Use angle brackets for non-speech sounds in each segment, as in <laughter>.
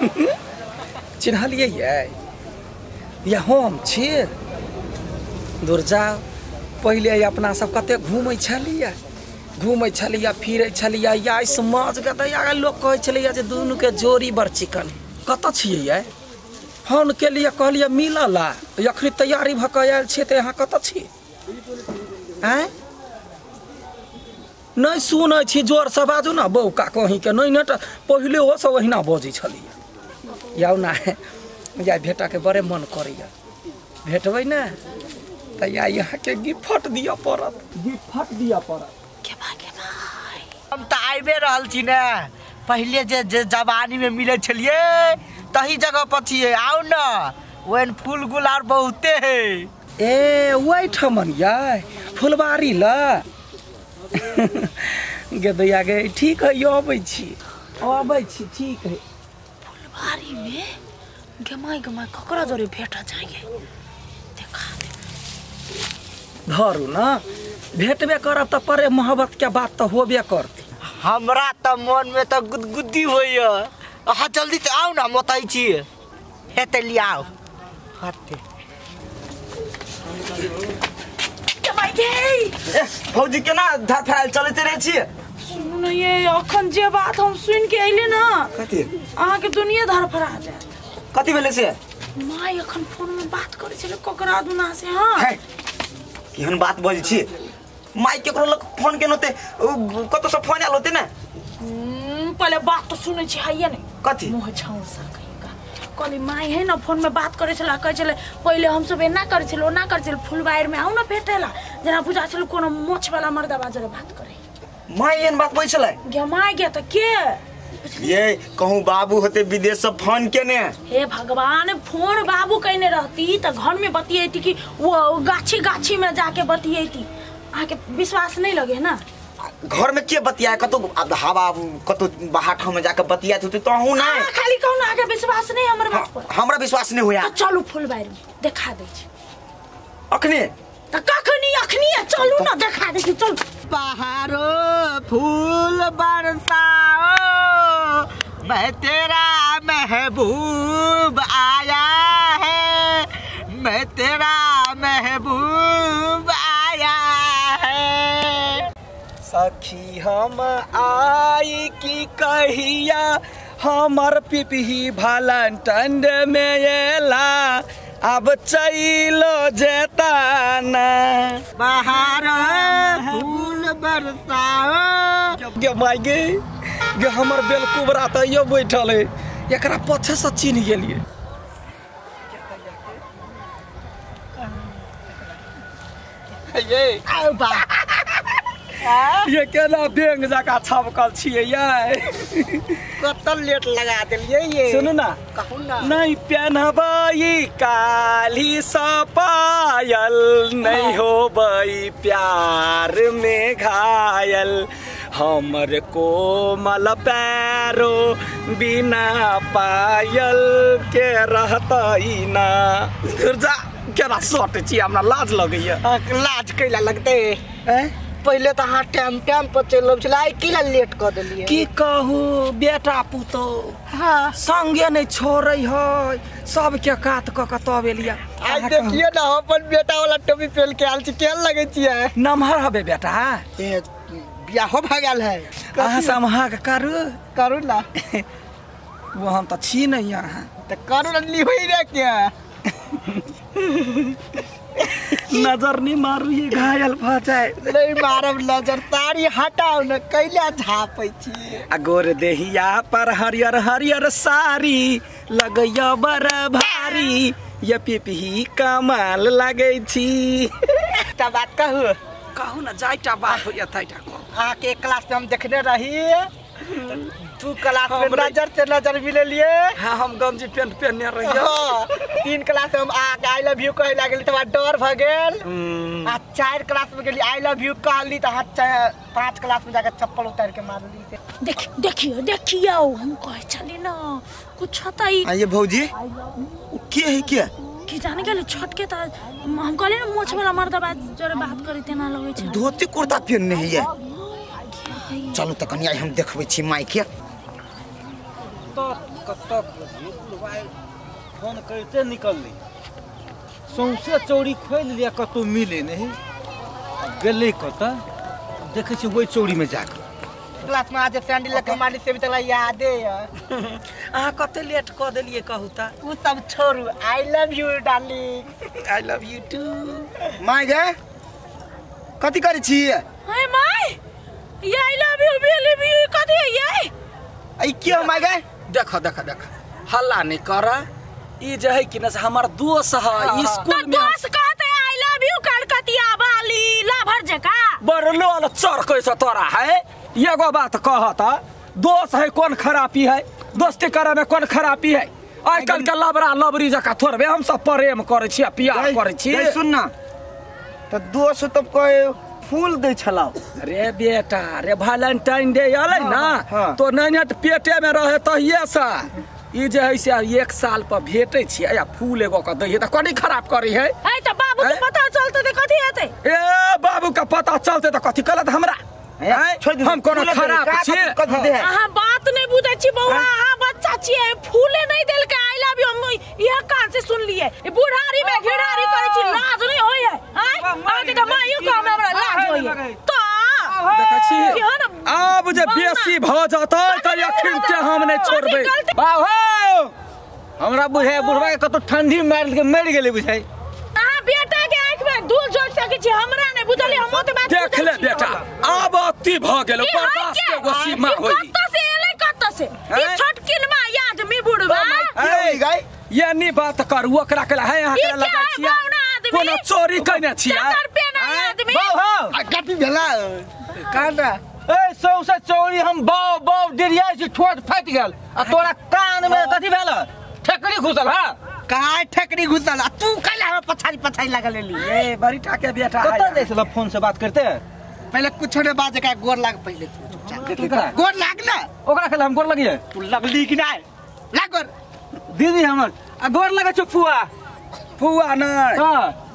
चिन्हलियै ये या हम छी दूर जाओ पहिले अपना सब कते घूमै घूमै छलियै फिरै छलियै या समझ के तऽ या लोग कहै छलियै जे दुनू के जोड़ी बड़ चिकन कतऽ छियै ये फ़ोन केलियै कहलियै मिलल आ अखनी तैयारी भऽ कऽ आयल छियै तऽ यहाँ कतऽ छी आँय नहीं सुनै छी ज़ोर से बाजू ना बौका कहीं के नहीं पहिले सब ओहिना बजै छलियै याउ ना या भेटा के बड़े मन करैया। भेटबै ने तऽ या यहाँ के गिफ्ट दिअ पड़त। गिफ्ट दिअ पड़त। हम तऽ आबे रहल छी ने। पहिले जे जे जवानी में मिले छलिए तही जगह पर छिए आउ न ओहन फूल गुलाब बहुते है ए ओहि ठमन यै फुलबारी ल। गे दैया गे ठीक है यो अबै छी। अबै छी ठीक है फुलबारी में गमाई गमाई ककरा जोरे भेटा चाहिए देखा। धरू न भेटबे करब परे मोहब्बत के बात तऽ होबे करती। हमरा तऽ मन में तऽ गुदगुदी होइए। अहाँ जल्दी से आउ न ओतै छी। हेते लियाओ हते गमाई गे फौजी केना धर फैल चलते रहे छी न ये अखन जे बात हम सुन के अइले न। कथी? अहाँके दुनिया धरफड़ा जायत कथी भेले से? माय अखन फ़ोन में बात करे छले ककरा दुना से हाँ? केहन बात बजै छी? माइ केकरो लग फ़ोन केन होते कतौ से फ़ोन आयल होते ने? पहले बात तो सुने छी हाइए नहीं कथी? मुँह छाउर सा कहली माई है ना फ़ोन में बात करे छला कहे छले पहिले हम सब एना करे छले ओना करे छले फुलबाइर में आउ ना भेटेला जना बुझा छले कोनो मोछ वाला मर्दा बाजरे बात करे माइ एहन बात बजै छलै? गे माई गे तो के ये कहूँ बाबू होते विदेश से फ़ोन केने हे? भगवान फ़ोन बाबू कहने रहती तो घर में बतियेती कि वो गाछी गाछी में जाके बतियेती। अहाँके विश्वास नहीं लगे ना? घर में के बतिया कतौ हवा कतौ बाहर ठाव में जाकर बतियात होते तो हूँ नहीं खाली कहूँ अहाँके विश्वास नहीं हमर बात पर? हमरा विश्वास नहीं हुआ तो चलू फुलबाइर में देखा दै छी। अखने? तो कखनी अखनी चलू ना देखा दै छी चलू। पहाड़ो, फूल बरसाओ, मैं तेरा महबूब आया है। मैं तेरा महबूब आया है। सखी, हम आई की कहिया, हमर पिपही भालंटन में एला अब चलो जेता ना बाहर फूल बरसाओ गे माय गे गे हमर बेलकुबरा तऽ बैठल है। एक पछे से चिन्ह गलिए। ये आओ बा। <laughs> ये केना बेंग जका छपकल छियै ये? कतल लेट लगा दिलिए ये? सुनू ना। कहू ना। नहीं पहनबई काली सपायल नहीं होबई प्यार में घायल। हमर कोमल पैरो बिना पायल के रहतई ना। जा केना सट छी हमरा लाज लगैया। लाज कैला लगते? हैं पहले तो अहाँ टाइम टाइम पर चलि छलै आइ किला लेट कऽ देलियै? की कहू बेटा पुतो हाँ। संगे नहीं छोड़े है सबके कात कऽ कऽ तब एलिया। आइ देखिए ना हम अपन बेटा वाला टोपी पहन के आयल छी केहन लगै छियै? नमहर हबे बेटा। बियाहो भऽ गेल है। अहाँ से अहाँके करू। करू ना। वो हम तो छी नहीं अहाँ। तऽ करू ना लिबै रे क्या <laughs> नज़र नहीं मारू ये घायल भऽ जाए। नहीं मारब नज़र तारी हटाउ न कैला झापै छी। आ गोर देहिया पर हरियर हरियर साड़ी लगैया बड़ भारी ये पिपही कमाल लगै छी। एकटा बात कहू। कहू ना जाइटा बात हो यथाइटा कहू। अहाँके क्लास में हम देखने रही। दू क्लास में हमरे- नज़र से नज़र मिलेलिए। हाँ हम गंजी पेंट पहनने रहिए। हाँ, तीन क्लास में हम अहाँके आई लव यू कहै लागल हमरा डर भऽ गेल। हम्म, आ चारि क्लास में गेली आई लव यू कहली तऽ अहाँ चा- पाँच क्लास में जाकर चप्पल उतार के मारली देख देखियो देखियो हम कहे छली ना कुछ होता। ही ये भौजी के है क्या कि जाने के लिए छट के त हम कहले ना मोछ वाला मर्दा बात जरे बात करी तेना लगे छै धोती कुर्ता पहनने है चलू तऽ कनिया हम देखबै छी माई के तो फ़ोन करते निकलली। सौंसे चौड़ी खोलि लिया कतहु मिले नहीं। गेलै कतऽ? देखै छी ओहि चौड़ीमे जाकऽ क्लास में आज सैंडल से भी तला यादे है <laughs> अहाँ कते लेट कऽ देलियै कहू तऽ? सब छोड़ू। I love you darling I love you too my गे कथी करै छी ये I love you believe you कथी है ये? ई की हो माय गे देख देख देख। हल्ला नहीं कर ई जे है कि न से हमर दोस्त है तो स्कूल में। दोस्त कहते आई लव यू कलकतिया वाली लाभर जका बरलो वाला चढ़ कैसे तोरा है? एगो बात कहत दोस्त है कौन खराबी है? दोस्ती करे में कौन खराबी है? आइ काल्हि के लबरा लबरी जका थोड़बे हम सब प्रेम करे छियै प्यार करे छियै सुन ना। तऽ दोस्त तो कहे फूल दै छलौ रे बेटा रे वैलेंटाइन डे अलै ना हाँ। तो नैनट पेटे में रहे तहिए से। ई जे है से एक साल पर भेटै छियै या फूल एगो के दै तऽ कनी खराब करी है? है तो बाबू के पता चलते तो कथी हेतै? ए बाबू का पता चलते तऽ कथी गलत हमरा? छोड़ हम कोनो खराब का छियै? दे है? अहाँ बात नहीं बुझे छी बौआ अहाँ बच्चा छियै फूले नहीं देल के आई लव यू हम यह कान से सुन लिए ई बुढ़ारी में घिढ़ारी करे छी लाज नहीं होय है हैं आगे तो मायू को हमरा लाज है तो! आब जे बेसी भऽ जेतै तऽ अखन के हम नहि छोड़बै। बाबू हमरा बुझाइ बुढ़वा के कतहु ठंडी मारि के मरि गेलै बुझाइ। अहाँ बेटा के आँख में धूल झोंक सकै छी हमरा नहीं बुझलिए हम बात देख ले बेटा आब अति भऽ गेल बर्दाश्त के? के एगो सीमा ई होई कत्तऽ से एलै कत्तऽ से ई छोटकिन मा आदमी बुढ़वा की होई गै ये नहीं बात करू ओकरा के है यहाँ के लगा छियै? कोनो चोरी कइने छियै? आदमी कथी भेला कांडा ए सौसे चौड़ी हम बाव बाव डिरिया छी ठोट फाटि गेल आ तोरा कान में कथी भेल ठेकड़ी घुसल हा कहाँ ठेकरी घुसल आ तू कल हमरा पछाड़ी पछाड़ी लगा लेली ए बड़ीटा के बेटा है कतऽ दै फ़ोन से बात करते पहले कुछ ने बात का गोर लाग पहले तू गोर लाग ना ओकरा खेला हम गोर लगिए तू लगली कि नहीं लाग गोर दीदी हमर आ गोर लगे छौ फुआ फुआ नहीं हाँ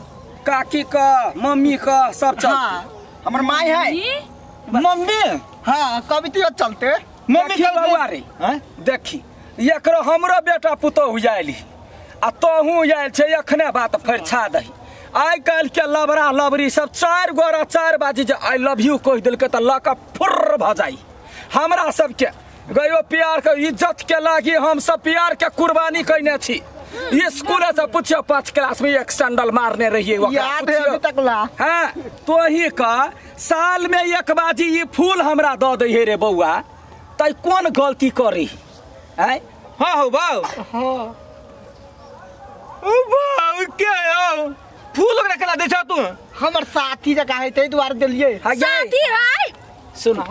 काकी का मम्मी का सब चल हाँ। हमर माई है। मम्मी? हाँ कवितियो चलते। मम्मी खेल बौआ रे देखी। एकरो हमरो बेटा पुतोहु जाइली आ तोहू आयल छै एखने बात फेर छा दही। आइ काल्हि के लबरा लबरी सब चारि गोरा चारि बाजी जे आई लव यू कहि देलकै तऽ लऽ कऽ फुर्र भऽ जाई हमरा सबके गयो प्यार के इज़्ज़त के लागी हम सब प्यार के कुर्बानी कैने छी। स्कूल से पूछियो पाँच क्लास में एक सैंडल मारने रहिए याद है अभी तक ला। हाँ तोही का साल में एक बाजी ये फूल हमरा दऽ दे रे बौआ तै कोन गलती करी? आय हाँ हो बाऊ ओ बाऊ क्या हो? फूल ओकरा केला दै तू? हमर साथी जगह है ताहि दुआरे दिलिए साथी है सुन।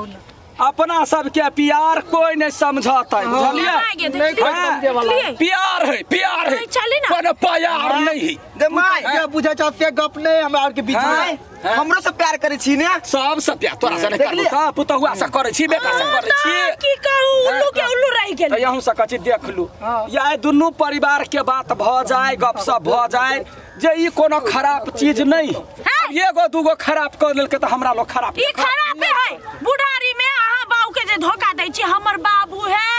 अपना सबके प्यार कोई नहीं समझता है। बुझलिए नहीं हाँ। समझे वाला। देखलिए? प्यार है प्यार है। नहीं, कोनो प्यार नहीं है। माय बुझे छौ से गप नहीं हमरा के बीच हाँ। में। हाँ। हमरो से प्यार करै छी ने। सब सब प्यार तोरा से नहीं देख करू लिया? तऽ पुतहुआ से करे छी बेटा से करे छी। हाँ, की कहू? उल्लू के उल्लू रह गेल। यहूँ से कची देख लू। या दुनू परिवार के बात भ जाए गपशप भ जाए जे ई कोनो खराब चीज़ नहीं। अब एगो दूगो खराब कर लेलकै तऽ हमरा लोग खराब ई खराब है। बुढ़ारी में बाबू के जे धोखा दै छी हमर बाबू है।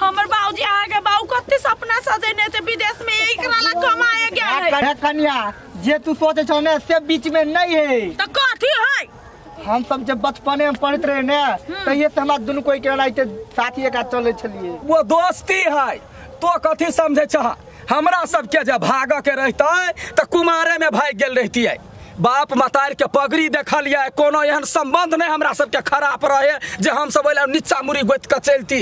हमर बाबूजी अहाँ के बाबू कते सपना सजेने थे विदेश में एकरा ला कमाए गेल है है। कन्या जे तू सोचे छौ ने से बीच में नहीं है। तो कथी है? हम सब जब बचपने में पढ़ते रहे ने तहिए से हमरा दुनू कोई के नाते साथी का चले छलिए वो दोस्ती है। तो कथी समझे छह? हमरा सबके जे भाग के रहते तऽ कुमारे में भाग गेल रहतियै। बाप मतार के पगड़ी देखलियै कोनो एहन संबंध नहीं हमरा सबके खराब रहे जे हम सब ओइला नीचा मुड़ी गोति के चलती।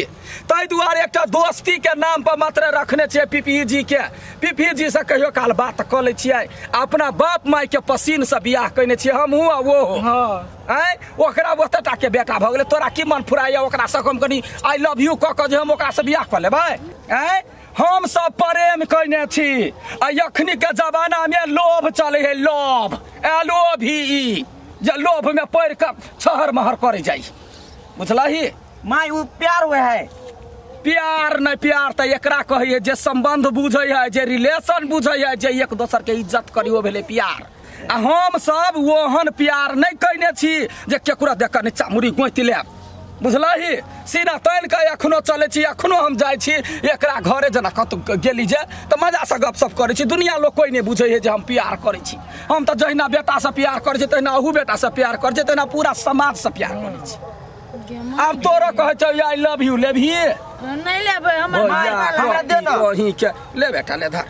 ताहि दुआरे एकटा दोस्ती के नाम पर मात्र रखने छियै पीपी जी के पीपी जी से कहियो काल बात कऽ लै छियै अपना बाप माय के पसीन से बियाह कयने छियै हमहूँ आ वो हाँ। आय ओकरा ओतेटा के बेटा भऽ गेलै तोरा की मन फुराइया ओकरा से हम कनी आई लव यू कऽ कऽ जे हम ओकरा से बियाह कऽ लेबै? आय हम सब प्रेम कयने छी आ के जमाना में लोभ चले है लोभ। एल ओ भी ई जे लोभ में पड़ि कऽ छहर महर करे जाइ। बुझलही? माई वो प्यार हुए है। प्यार न प्यार तऽ एकरा कहिए जे संबंध बुझे है जे रिलेशन बुझै है जे एक दोसर के इज़्ज़त करी ओ भेलै प्यार। आ हम सब ओहन प्यार नहीं कयने छी जे केकरो देख कऽ नीचा मुड़ी गोति लेब। बुझलही? सीना तानि के एखनो चलै छी एखनो हम जाइ छी। एकरा घरे जेना कतौ गेली जे तऽ मजासँ गपशप करै छी। दुनिया लोक कोई नहि बुझै है जे हम प्यार करै छी। हम तऽ जहिना बेटासँ प्यार करै छी तहिना अहू बेटासँ प्यार करै छी तहिना पूरा समाजसँ प्यार करै छी। आब तोरा कहै छौ आई लव यू लेबही नहीं लेबै हमर माय हमरा दे न। ले बेटा ले धर।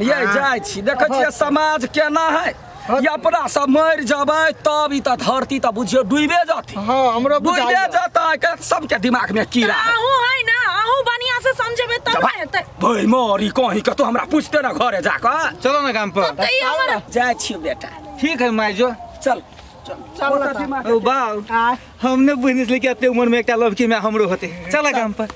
ये जाइ छी। देखै छियै समाज केना है ये अपना सब मरि जेबै तब ई धरती तऽ बुझियौ डूबे जाती हाँ हमरो डूबे जाता के सबके दिमाग में कीड़ा आहू है ना आहू बढ़िया से समझेबै तब ना हेतै। भाई मोरी कहीं के तो हमरा पूछते ना घरे जाकर चलो ना काम पर। ई हमर। छियै बेटा। ठीक है माय जो चल चल ओ हमने बुझने छलै उम्र में एकटा लड़की में हमरो होते। चला काम पर।